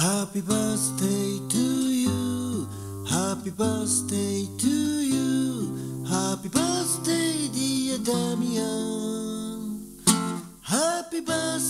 Happy birthday to you. Happy birthday to you. Happy birthday dear Damian. Happy birthday.